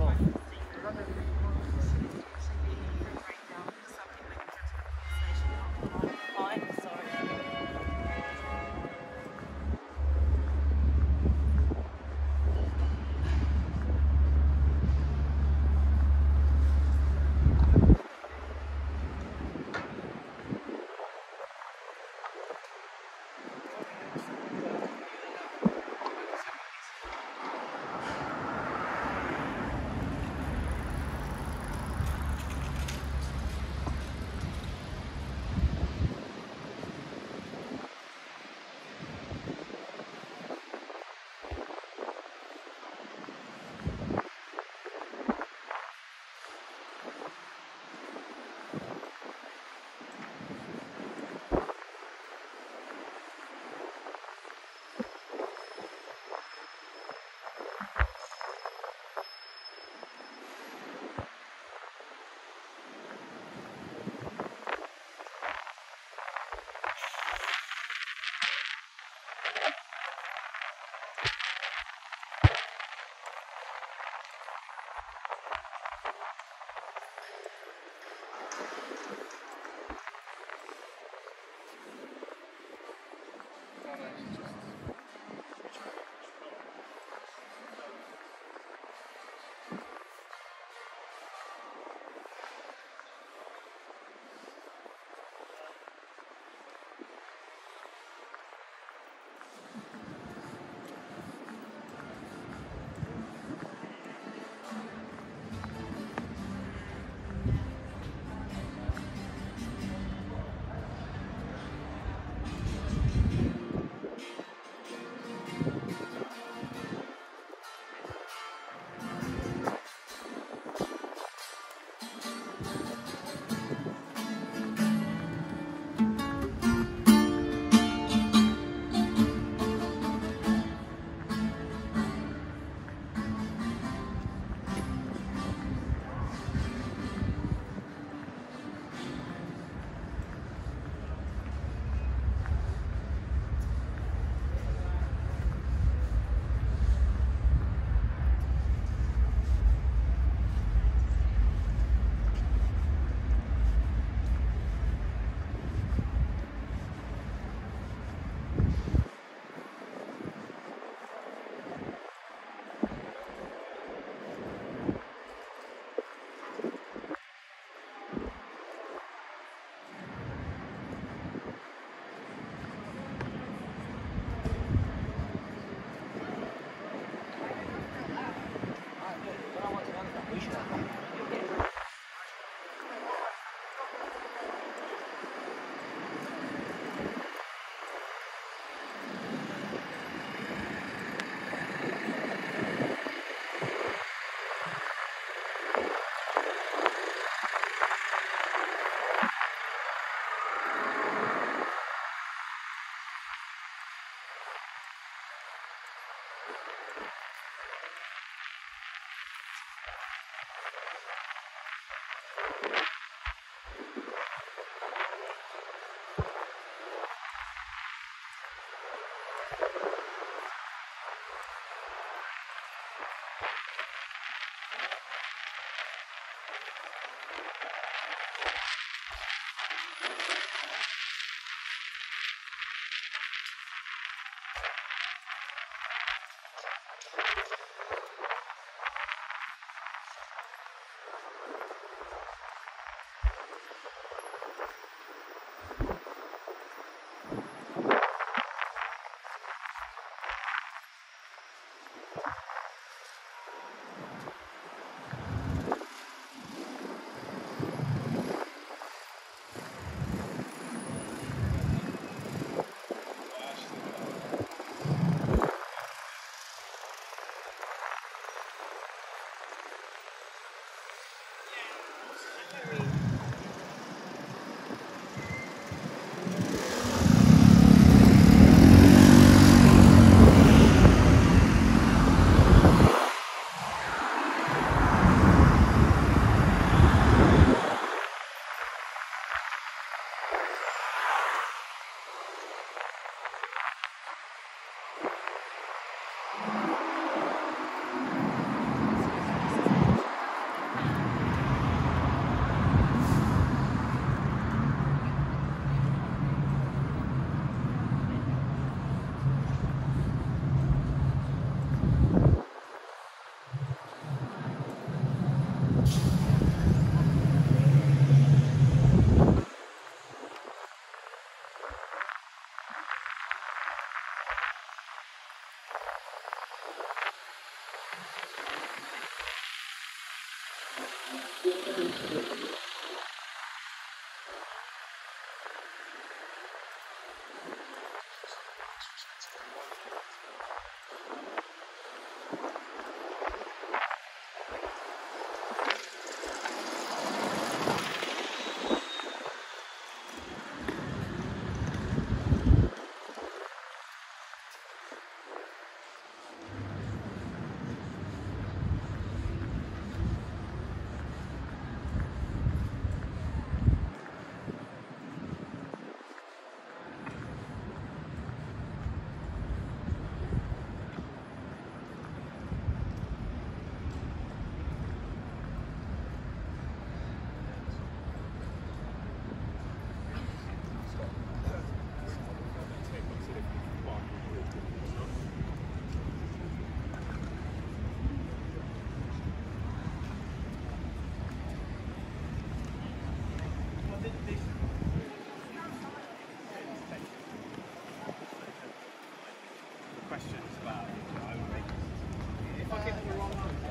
Cool. questions about it. If I get the wrong answer,